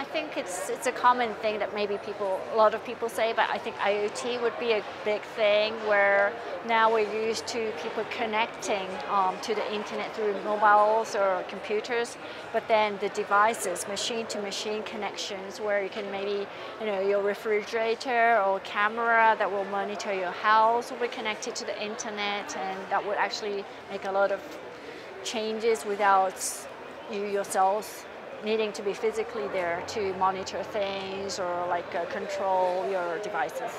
I think it's it's a common thing that maybe people, a lot of people say, but I think IoT would be a big thing where now we're used to people connecting um, to the internet through mobiles or computers, but then the devices, machine-to-machine connections, where you can maybe, you know, your refrigerator or camera that will monitor your house will be connected to the internet, and that would actually make a lot of changes without you yourselves needing to be physically there to monitor things or like uh, control your devices.